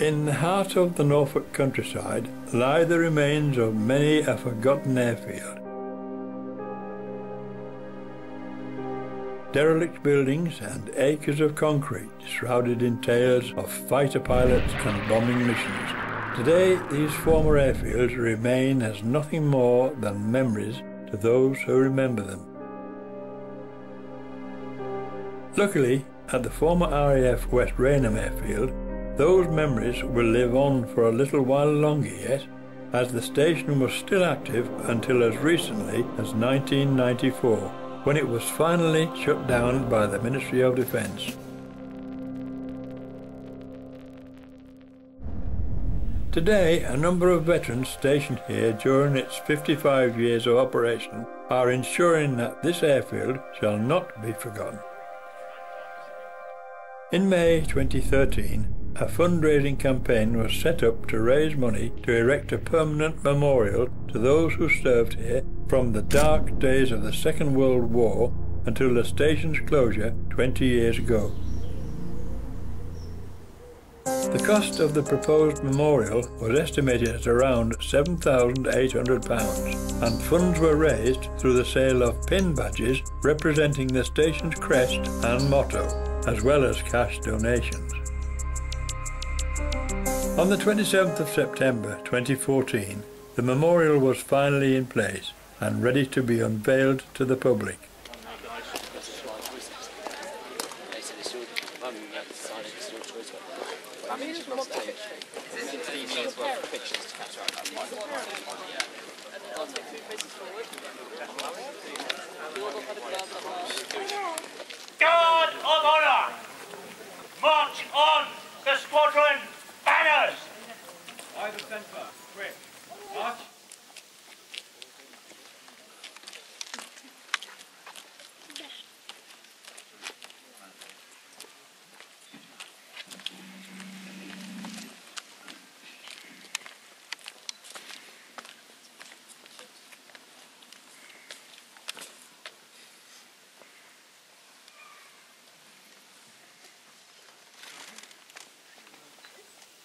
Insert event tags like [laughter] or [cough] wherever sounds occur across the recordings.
In the heart of the Norfolk countryside lie the remains of many a forgotten airfield. Derelict buildings and acres of concrete shrouded in tales of fighter pilots and bombing missions. Today, these former airfields remain as nothing more than memories to those who remember them. Luckily, at the former RAF West Raynham airfield, those memories will live on for a little while longer yet, as the station was still active until as recently as 1994 when it was finally shut down by the Ministry of Defence. Today, a number of veterans stationed here during its 55 years of operation are ensuring that this airfield shall not be forgotten. In May 2013, a fundraising campaign was set up to raise money to erect a permanent memorial to those who served here from the dark days of the Second World War until the station's closure 20 years ago. The cost of the proposed memorial was estimated at around £7,800 and funds were raised through the sale of pin badges representing the station's crest and motto, as well as cash donations. On the 27th of September 2014, the memorial was finally in place and ready to be unveiled to the public. Guard of honor! March on the squadron banners! Either centre, quick, march!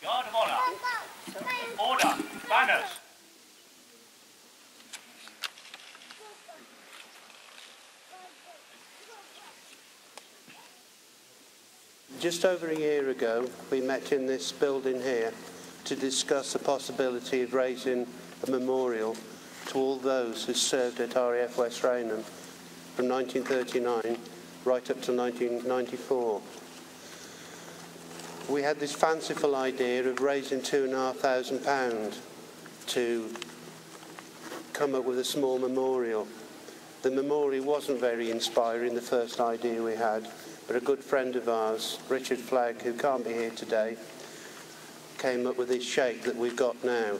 Guard of honor! Order! Banners! Just over a year ago, we met in this building here to discuss the possibility of raising a memorial to all those who served at RAF West Raynham from 1939 right up to 1994. We had this fanciful idea of raising two and a half thousand pounds to come up with a small memorial. The memorial wasn't very inspiring, the first idea we had, but a good friend of ours, Richard Flagg, who can't be here today, came up with this shape that we've got now.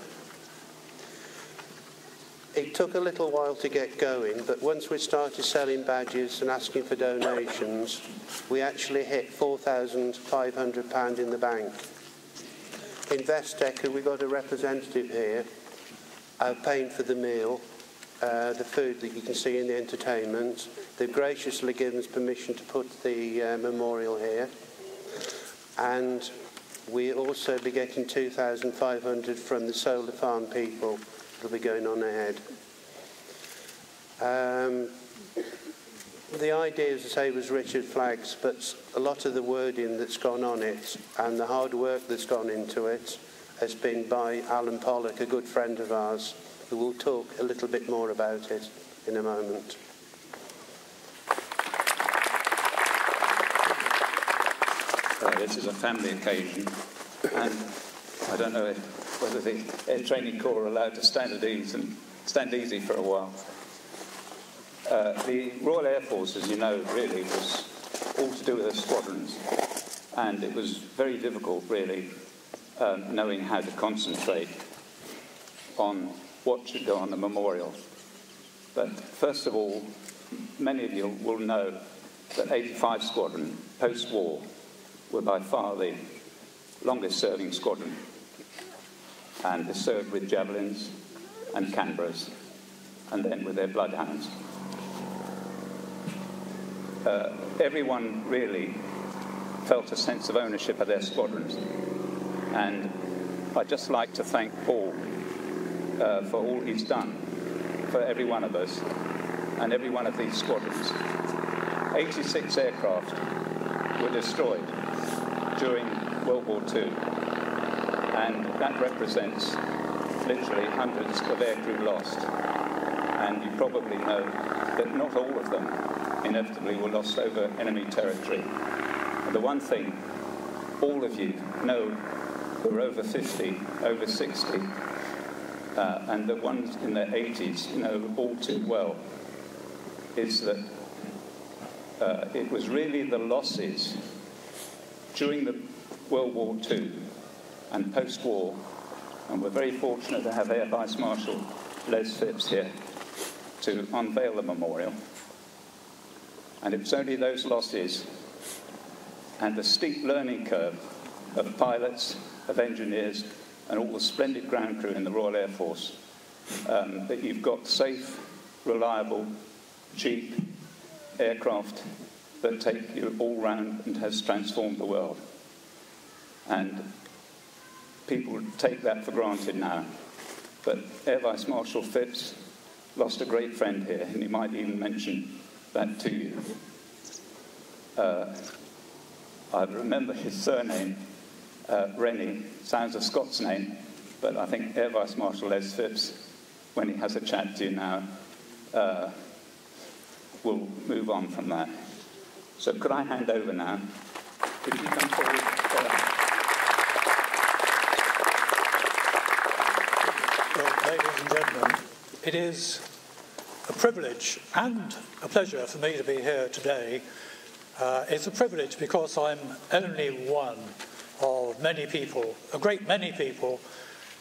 It took a little while to get going, but once we started selling badges and asking for donations, we actually hit £4,500 in the bank. Investec, who we've got a representative here, are paying for the meal, uh, the food that you can see in the entertainment. They've graciously given us permission to put the uh, memorial here. And we also be getting 2,500 from the solar farm people that'll be going on ahead. Um, the idea, as I say, was Richard Flagg's, but a lot of the wording that's gone on it and the hard work that's gone into it has been by Alan Pollock, a good friend of ours, who will talk a little bit more about it in a moment. Uh, this is a family occasion, and I don't know if, whether the Air Training Corps are allowed to stand at ease and stand easy for a while. Uh, the Royal Air Force, as you know, really was all to do with the squadrons, and it was very difficult, really, um, knowing how to concentrate on what should go on the memorial. But first of all, many of you will know that 85 Squadron, post-war, were by far the longest serving squadron and they served with javelins and Canberras and then with their bloodhounds. Uh, everyone really felt a sense of ownership of their squadrons And I'd just like to thank Paul uh, for all he's done for every one of us and every one of these squadrons. 86 aircraft were destroyed during World War II, and that represents literally hundreds of aircrew lost. And you probably know that not all of them inevitably were lost over enemy territory. And the one thing all of you know who are over 50, over 60, uh, and the ones in their 80s know all too well, is that uh, it was really the losses during the World War II and post-war, and we're very fortunate to have Air Vice Marshal Les Phipps here to unveil the memorial. And it was only those losses and the steep learning curve of pilots, of engineers, and all the splendid ground crew in the Royal Air Force um, that you've got safe, reliable, cheap aircraft that take you all round and has transformed the world. And people take that for granted now. But Air Vice Marshal Phipps lost a great friend here, and he might even mention that to you. Uh, I remember his surname, uh, Rennie, sounds a Scots name, but I think Air Vice Marshal Les Phipps, when he has a chat to you now, uh, will move on from that. So could I hand over now? Could you come forward? Well, ladies and gentlemen, it is a privilege and a pleasure for me to be here today. Uh, it's a privilege because I'm only one of many people, a great many people,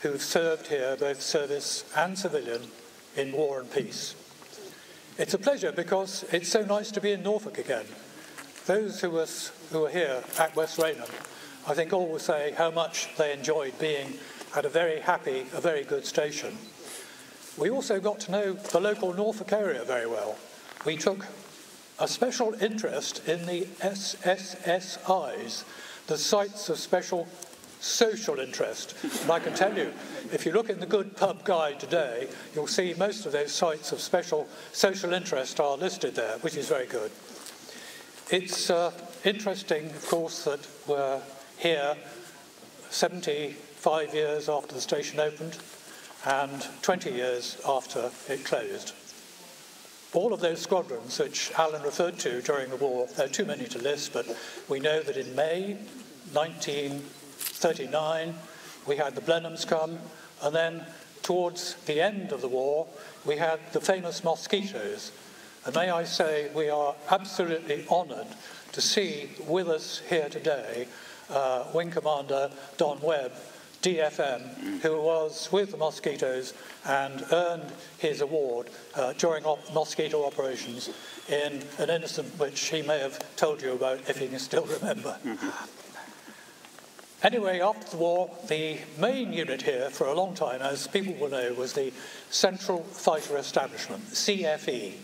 who've served here, both service and civilian, in war and peace. It's a pleasure because it's so nice to be in Norfolk again. Those who, were, who are here at West Raynham, I think all will say how much they enjoyed being at a very happy, a very good station. We also got to know the local Norfolk area very well. We took a special interest in the SSSIs, the sites of special social interest. And I can tell you, if you look in the Good Pub Guide today, you'll see most of those sites of special social interest are listed there, which is very good. It's uh, interesting, of course, that we're here 75 years after the station opened and 20 years after it closed. All of those squadrons which Alan referred to during the war, there are too many to list, but we know that in May 1939 we had the Blenheims come, and then towards the end of the war we had the famous mosquitoes. And may I say, we are absolutely honoured to see with us here today uh, Wing Commander Don Webb, DFM, who was with the Mosquitoes and earned his award uh, during op- mosquito operations in an incident which he may have told you about if he can still [laughs] remember. Anyway, after the war, the main unit here for a long time, as people will know, was the Central Fighter Establishment, CFE.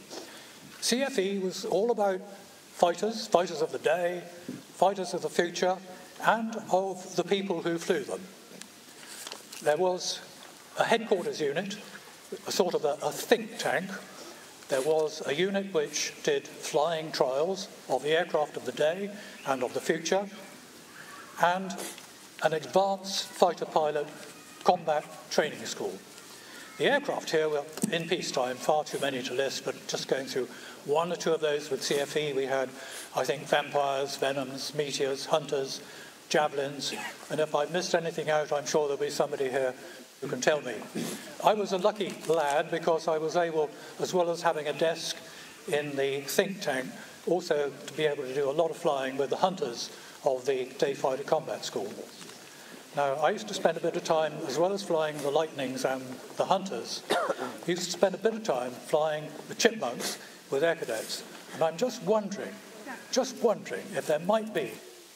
CFE was all about fighters, fighters of the day, fighters of the future, and of the people who flew them there was a headquarters unit, a sort of a, a think tank. There was a unit which did flying trials of the aircraft of the day and of the future, and an advanced fighter pilot combat training school. The aircraft here were in peacetime, far too many to list, but just going through one or two of those with CFE, we had, I think, Vampires, Venoms, Meteors, Hunters, javelins, and if I've missed anything out, I'm sure there'll be somebody here who can tell me. I was a lucky lad because I was able, as well as having a desk in the think tank, also to be able to do a lot of flying with the hunters of the Day Fighter Combat School. Now, I used to spend a bit of time, as well as flying the Lightnings and the Hunters, [coughs] used to spend a bit of time flying the Chipmunks with air cadets. And I'm just wondering, just wondering if there might be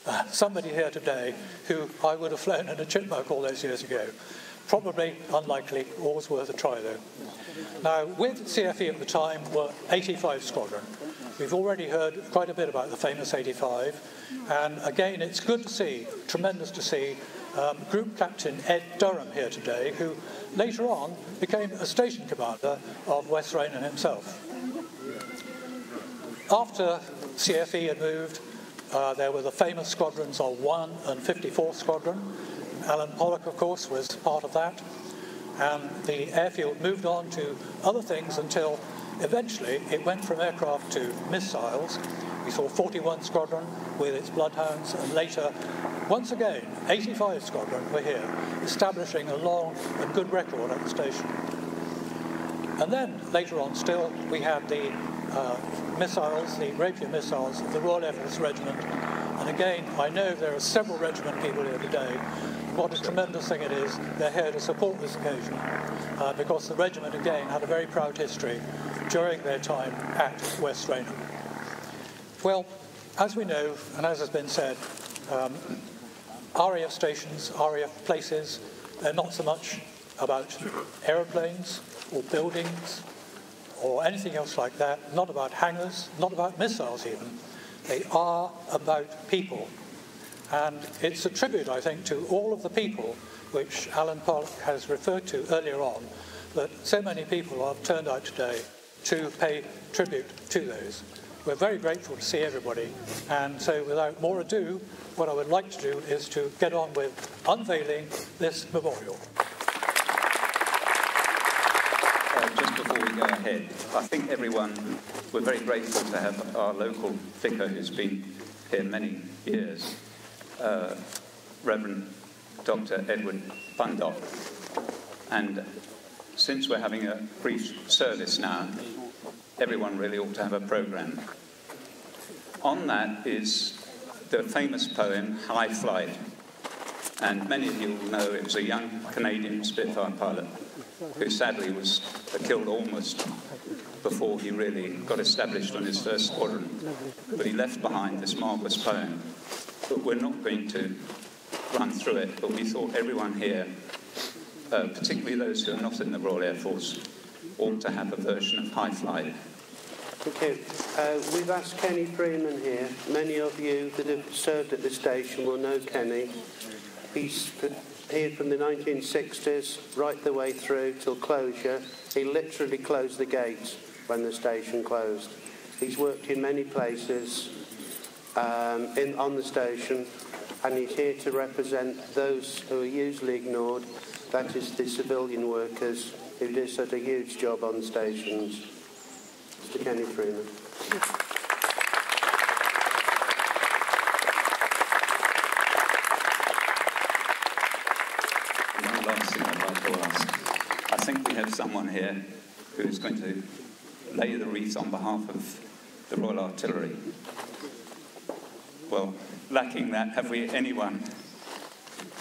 uh, somebody here today who I would have flown in a chipmunk all those years ago. Probably unlikely, always worth a try though. Now, with CFE at the time were 85 Squadron. We've already heard quite a bit about the famous 85, and again, it's good to see, tremendous to see, um, Group Captain Ed Durham here today, who later on became a station commander of West Raynham himself. After CFE had moved, uh, there were the famous squadrons of 1 and 54 Squadron. Alan Pollock, of course, was part of that. And the airfield moved on to other things until eventually it went from aircraft to missiles. We saw 41 Squadron with its Bloodhounds, and later, once again, 85 Squadron were here, establishing a long and good record at the station. And then later on, still, we had the uh, missiles, the Rapier missiles of the Royal Air Force Regiment. And again, I know there are several regiment people here today. What a tremendous thing it is. They're here to support this occasion uh, because the regiment, again, had a very proud history during their time at West Raynham. Well, as we know, and as has been said, um, RAF stations, RAF places, they're not so much about aeroplanes or buildings or anything else like that, not about hangars, not about missiles even. They are about people. And it's a tribute, I think, to all of the people which Alan Pollock has referred to earlier on, that so many people have turned out today to pay tribute to those. We're very grateful to see everybody. And so, without more ado, what I would like to do is to get on with unveiling this memorial. Uh, go ahead, I think everyone, we're very grateful to have our local vicar who's been here many years, uh, Reverend Dr. Edward Bundock. And since we're having a brief service now, everyone really ought to have a program. On that is the famous poem High Flight. And many of you will know it was a young Canadian Spitfire pilot who sadly was killed almost before he really got established on his first squadron. But he left behind this marvellous poem. But we're not going to run through it, but we thought everyone here, uh, particularly those who are not in the Royal Air Force, ought to have a version of High Flight. Okay, uh, we've asked Kenny Freeman here. Many of you that have served at the station will know Kenny. He's here from the 1960s right the way through till closure. He literally closed the gates when the station closed. He's worked in many places um, in, on the station and he's here to represent those who are usually ignored, that is the civilian workers who do such a huge job on stations. Mr Kenny Freeman. Like. I think we have someone here who's going to lay the wreath on behalf of the Royal Artillery. Well, lacking that, have we anyone,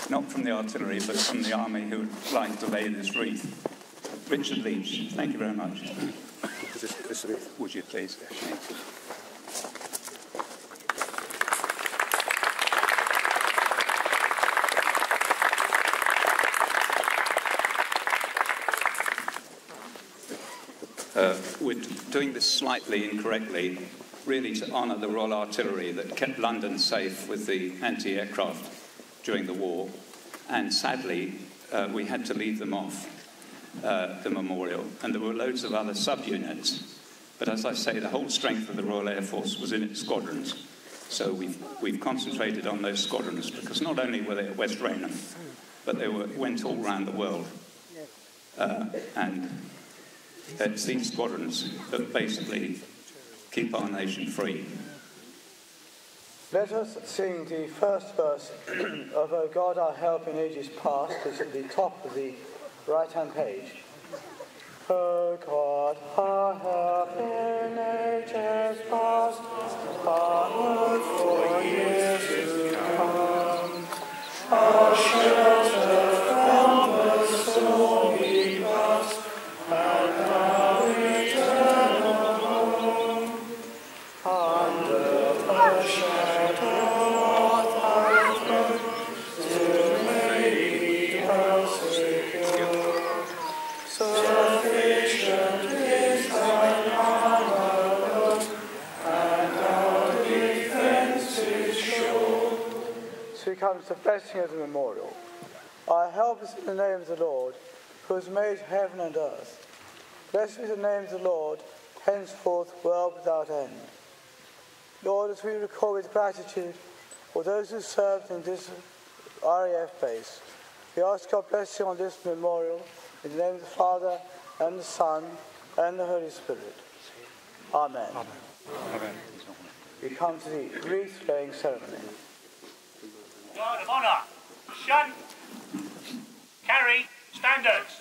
not from the artillery, but from the army, who would like to lay this wreath? Richard Leach, thank you very much. Would you please? Uh, we're doing this slightly incorrectly, really to honour the Royal Artillery that kept London safe with the anti aircraft during the war. And sadly, uh, we had to leave them off uh, the memorial. And there were loads of other subunits. But as I say, the whole strength of the Royal Air Force was in its squadrons. So we've, we've concentrated on those squadrons because not only were they at West Raynham, but they were, went all around the world. Uh, and it's these squadrons that basically keep our nation free. Let us sing the first verse [clears throat] of O God, our help in ages past, is at the top of the right hand page. O God, our help in ages past, our for years comes the blessing of the memorial. Our help is in the name of the Lord, who has made heaven and earth. Blessed be the name of the Lord, henceforth world without end. Lord, as we recall with gratitude all those who served in this RAF base, we ask your blessing on this memorial in the name of the Father, and the Son, and the Holy Spirit. Amen. Amen. We come to the wreath laying ceremony. Guard of honour. Shun. Carry. Standards.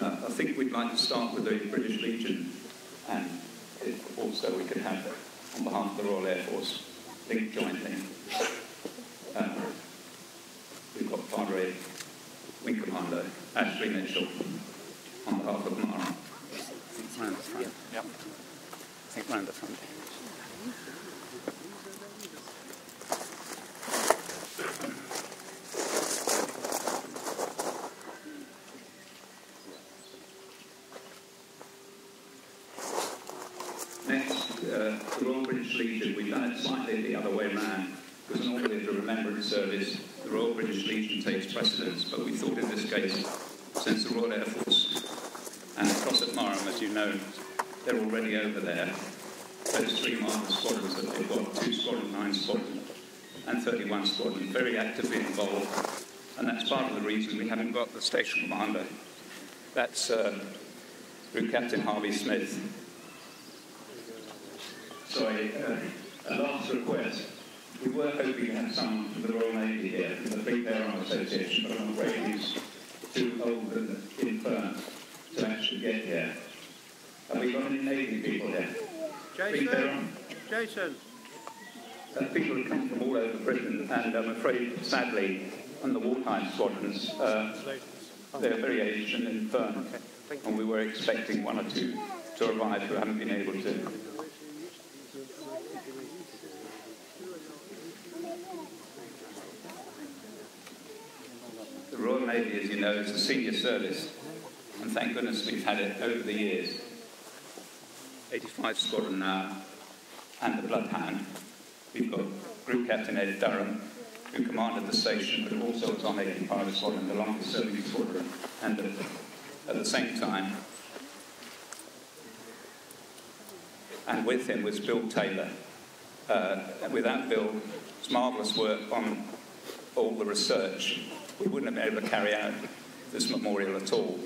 Uh, I think we'd like to start with the British Legion, and if also we could have, on behalf of the Royal Air Force, think jointly. Uh, we've got Father Ed, Wing Commander Ashley Mitchell, on behalf of Marham. Round the front. Yep. Think round the front. Next, uh, the Royal British Legion, we've done it slightly the other way around, because normally at a remembrance service, the Royal British Legion takes precedence, but we thought in this case, since the Royal Air Force and Cross at Marham, as you know, they're already over there. Those three marvelous squadrons that they've got, two squadron, nine squadron, and 31 squadron, very actively involved, and that's part of the reason we haven't got the station commander. That's uh, Group Captain Harvey Smith. Sorry, uh, a last request. We were hoping to have someone from the Royal Navy here, from the Fleet Air Arm Association, but I'm afraid he's too old and infirm to actually get here. Have we got any Navy people here? Fleet Air Arm? Jason. Uh, people have come from all over Britain, and I'm afraid, sadly, on the wartime squadrons, uh, they're very aged and infirm, and we were expecting one or two to arrive who haven't been able to. The Royal Navy, as you know, is a senior service, and thank goodness we've had it over the years. 85 Squadron now, and the Bloodhound. We've got Group Captain Ed Durham, who commanded the station, but also was on 85 Squadron, the longest serving squadron, and at, at the same time, and with him was Bill Taylor. Uh, without Bill's marvellous work on all the research, we wouldn't have been able to carry out this memorial at all.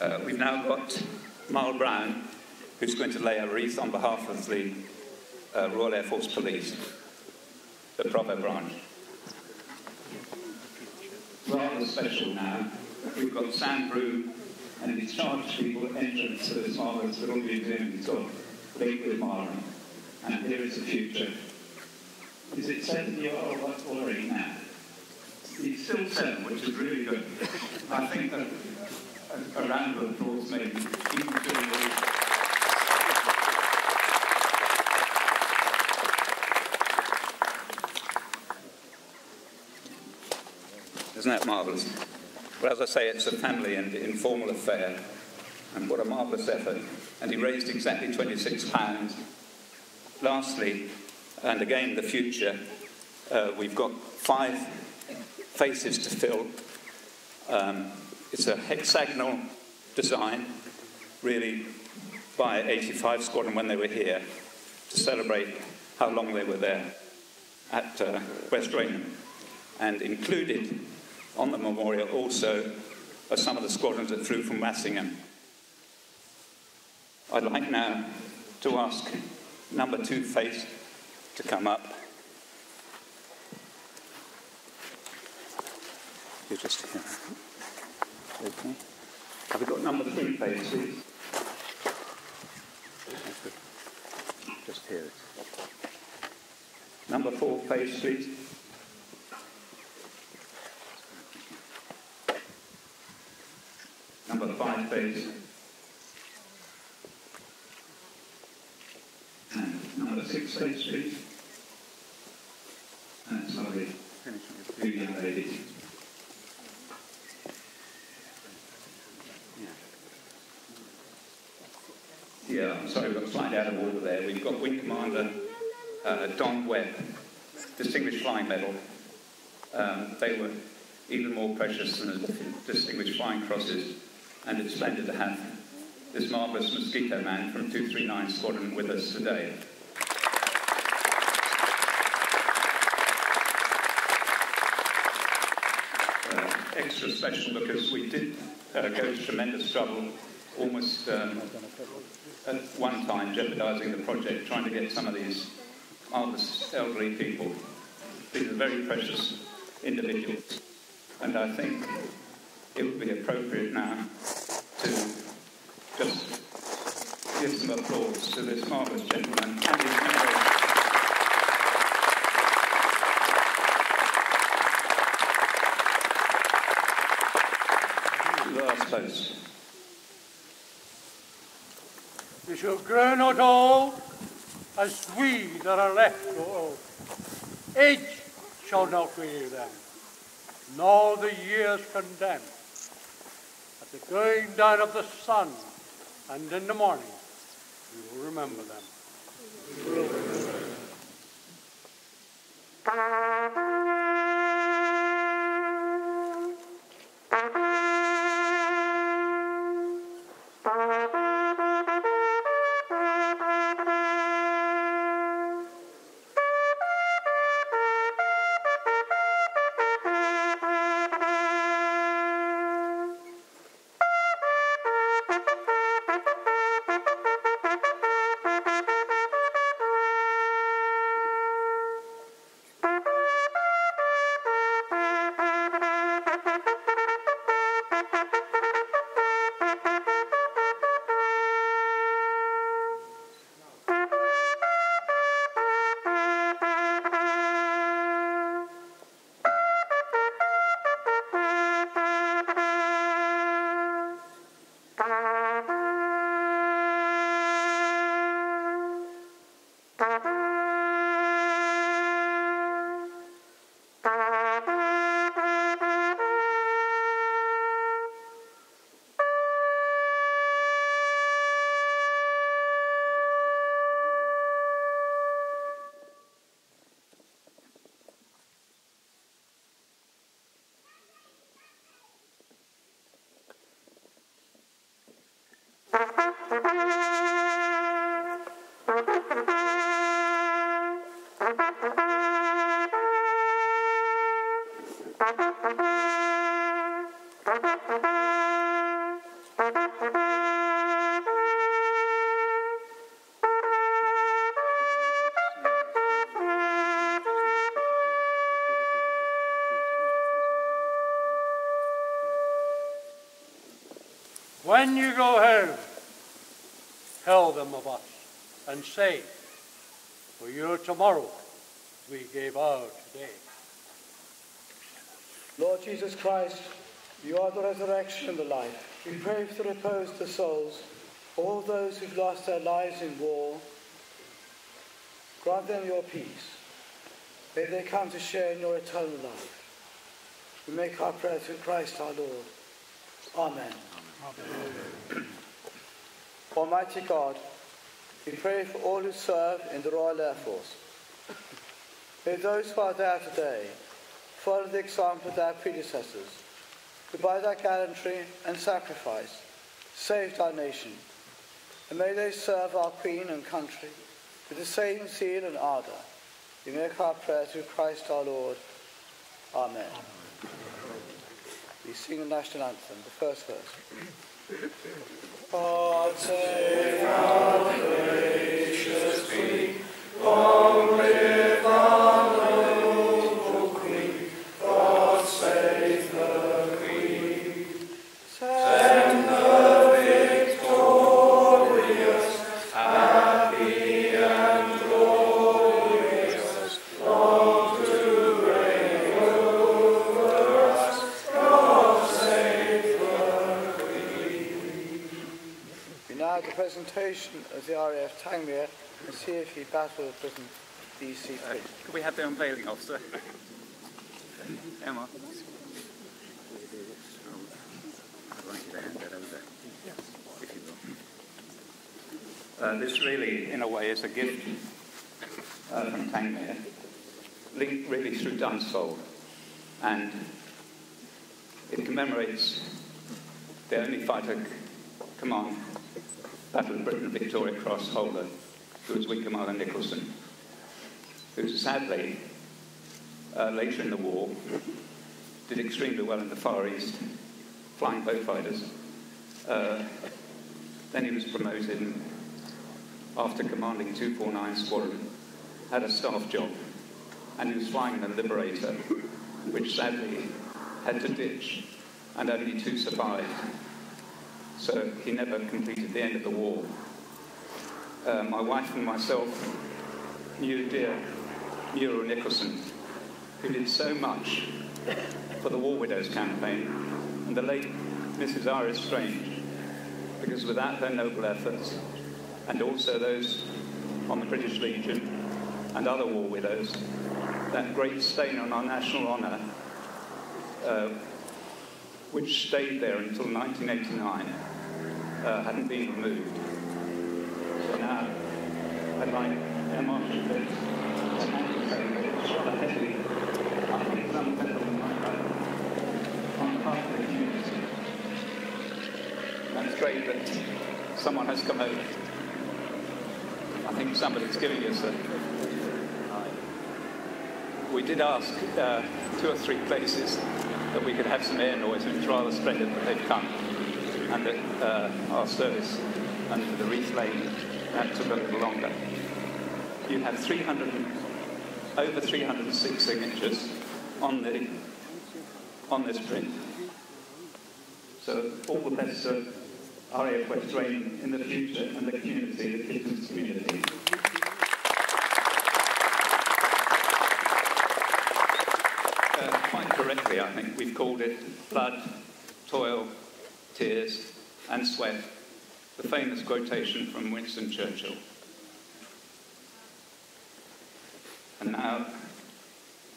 Uh, we've now got Marl Brown, who's going to lay a wreath on behalf of the uh, Royal Air Force Police, the Provost branch. Rather special now, we've got Sam Brew and his charged people entrance to this marvellous little museum he's got linked with Marlon. And here is the future. Is it seven year old already now? He's still seven, which is really good. I think that a, a round of applause maybe, Isn't that marvellous? Well, as I say, it's a family and informal affair, and what a marvellous effort. And he raised exactly £26. Lastly, and again, the future, uh, we've got five faces to fill. Um, it's a hexagonal design, really, by 85 Squadron when they were here to celebrate how long they were there at uh, West Raynham. And included on the memorial also are some of the squadrons that flew from Massingham. I'd like now to ask number two face to come up. You're just. Okay. Have we got number three please? Just hear it. Number four face, please. Number five, please. Number six, please. And sorry, two young ladies. Yeah, I'm sorry, we've got slightly out of order there. We've got Wing Commander uh, Don Webb, Distinguished Flying Medal. Um, they were even more precious than the Distinguished Flying Crosses, and it's splendid to have this marvellous Mosquito Man from 239 Squadron with us today. Uh, extra special because we did uh, go to tremendous trouble, almost um, at one time jeopardising the project, trying to get some of these elderly people. These are very precious individuals, and I think it would be appropriate now to just give some applause to this marvellous gentleman. Last post. We shall grow not old as we that are left old. Age shall not weary them, nor the years condemn. At the going down of the sun and in the morning, we will remember them. When you go home, tell them of us and say, For your tomorrow we gave our today. Lord Jesus Christ, you are the resurrection and the life. We pray for the repose of the souls, all those who've lost their lives in war. Grant them your peace. May they come to share in your eternal life. We make our prayer through Christ our Lord. Amen. Almighty God, we pray for all who serve in the Royal Air Force. May those who are there today follow the example of their predecessors, who by their gallantry and sacrifice saved our nation. And may they serve our Queen and country with the same zeal and ardour. We make our prayer through Christ our Lord. Amen. We sing the national anthem, the first verse. Our gracious Queen, of the RAF Tangmere and see if he battled Britain DC Uh, could we have the unveiling officer? Emma. I'd like you to hand that over, if you will. Uh, this really, in a way, is a gift uh, from Tangmere, linked really through Dunsfold. And it commemorates the only fighter command Battle of Britain Victoria Cross holder, who was Wickham Nicolson, who sadly, uh, later in the war, did extremely well in the Far East, flying Beaufighters. Uh, then he was promoted after commanding 249 Squadron, had a staff job, and he was flying the Liberator, which sadly had to ditch, and only two survived so he never completed the end of the war. Uh, my wife and myself knew dear Muriel Nicolson, who did so much for the War Widows campaign, and the late Mrs. Iris Strange, because without her noble efforts, and also those on the British Legion and other war widows, that great stain on our national honour, uh, which stayed there until 1989, uh, hadn't been removed. So now, I'd like Emma to say, it's rather heavy. I think some gentlemen might have on behalf of the community. And it's great that someone has come over. I think somebody's giving us a. We did ask uh, two or three places that we could have some air noise, and it's rather splendid that they've come and uh, our service under the lane, that took a little longer. You have 300, over 306 signatures on, the, on this print. So all the best to RAF West Raynham in the future and the community, the Kittens community. Uh, quite correctly, I think, we've called it blood, toil, tears, and sweat, the famous quotation from Winston Churchill. And now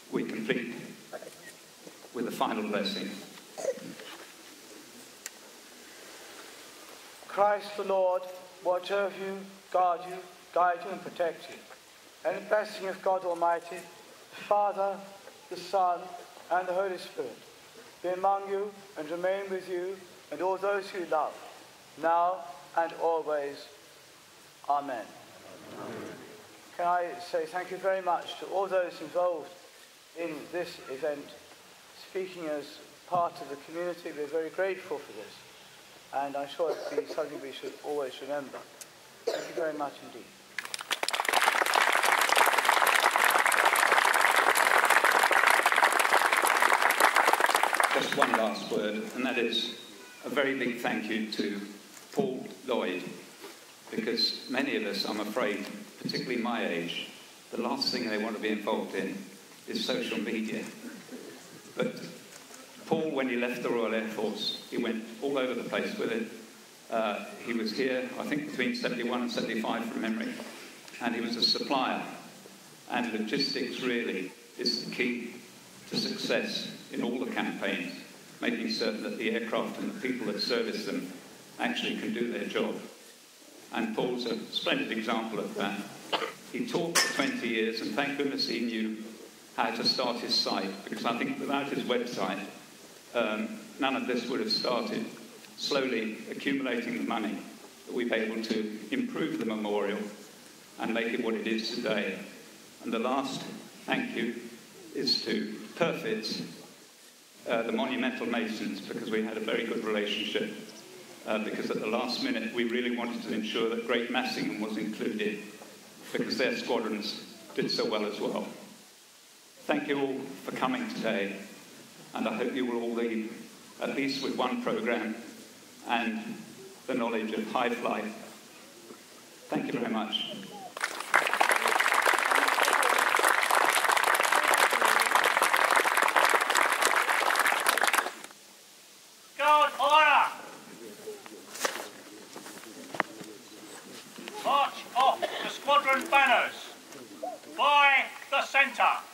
we complete with the final blessing. Christ the Lord, watch over you, guard you, guide you, and protect you. And the blessing of God Almighty, the Father, the Son, and the Holy Spirit be among you and remain with you and all those who love, now and always. Amen. Can I say thank you very much to all those involved in this event, speaking as part of the community. We're very grateful for this, and I'm sure it'll be something we should always remember. Thank you very much indeed. Just one last word, and that is a very big thank you to Paul Lloyd, because many of us, I'm afraid, particularly my age, the last thing they want to be involved in is social media. But Paul, when he left the Royal Air Force, he went all over the place with it. Uh, he was here, I think, between 71 and 75 from memory, and he was a supplier. And logistics really is the key to success in all the campaigns making certain that the aircraft and the people that service them actually can do their job. And Paul's a splendid example of that. He taught for 20 years, and thank goodness he knew how to start his site, because I think without his website, um, none of this would have started. Slowly accumulating the money that we've been able to improve the memorial and make it what it is today. And the last thank you is to Perfits, uh, the monumental masons because we had a very good relationship. Uh, because at the last minute we really wanted to ensure that Great Massingham was included because their squadrons did so well as well. Thank you all for coming today, and I hope you will all leave at least with one programme and the knowledge of high flight. Thank you very much. By the center.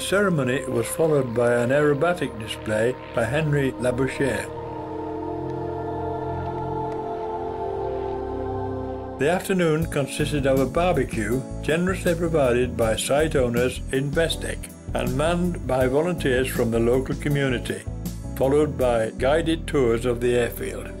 The ceremony was followed by an aerobatic display by Henry Labouchere. The afternoon consisted of a barbecue generously provided by site owners in Vestec and manned by volunteers from the local community, followed by guided tours of the airfield.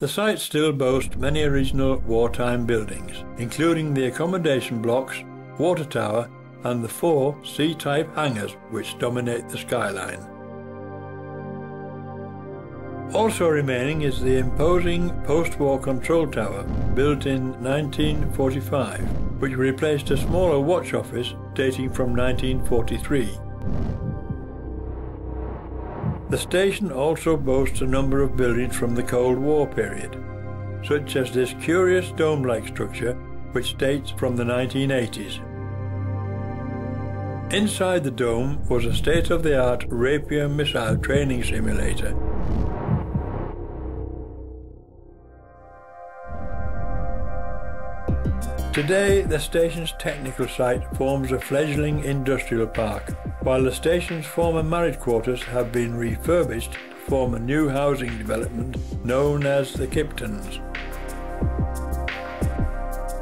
The site still boasts many original wartime buildings, including the accommodation blocks, water tower and the four C-type hangars which dominate the skyline. Also remaining is the imposing post-war control tower, built in 1945, which replaced a smaller watch office dating from 1943. The station also boasts a number of buildings from the Cold War period, such as this curious dome-like structure which dates from the 1980s. Inside the dome was a state-of-the-art Rapier missile training simulator Today, the station's technical site forms a fledgling industrial park, while the station's former married quarters have been refurbished to form a new housing development known as the Kiptons.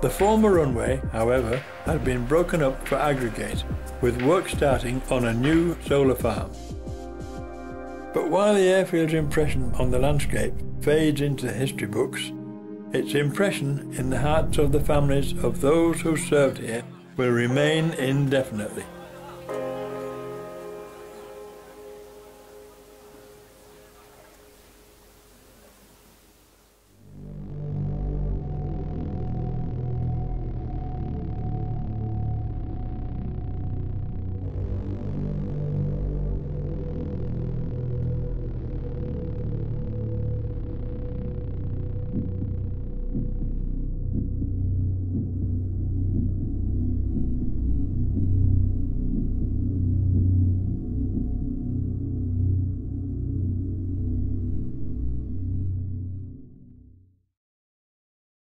The former runway, however, has been broken up for aggregate, with work starting on a new solar farm. But while the airfield's impression on the landscape fades into the history books, its impression in the hearts of the families of those who served here will remain indefinitely.